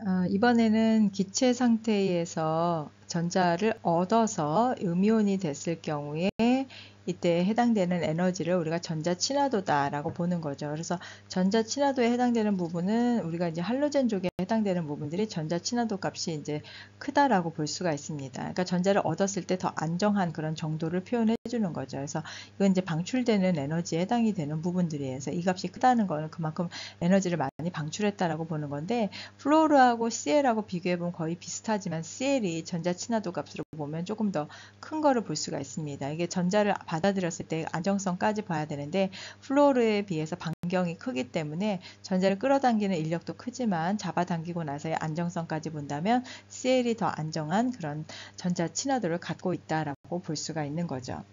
어, 이번에는 기체 상태에서 전자를 얻어서 음이온이 됐을 경우에 이때 해당되는 에너지를 우리가 전자 친화도다라고 보는 거죠. 그래서 전자 친화도에 해당되는 부분은 우리가 이제 할로젠 쪽에 해당되는 부분들이 전자 친화도 값이 이제 크다라고 볼 수가 있습니다. 그러니까 전자를 얻었을 때 더 안정한 그런 정도를 표현해 주는 거죠. 그래서 이건 이제 방출되는 에너지에 해당이 되는 부분들이에서 이 값이 크다는 거는 그만큼 에너지를 많이 방출했다라고 보는 건데 플로르하고 CL하고 비교해 보면 거의 비슷하지만 CL이 전자 친화도 값으로 보면 조금 더 큰 거를 볼 수가 있습니다. 이게 전자를 받아들였을 때 안정성까지 봐야 되는데 플로르에 비해서 반경이 크기 때문에 전자를 끌어당기는 인력도 크지만 잡아당기고 나서의 안정성까지 본다면 CL이 더 안정한 그런 전자 친화도를 갖고 있다라고 볼 수가 있는 거죠.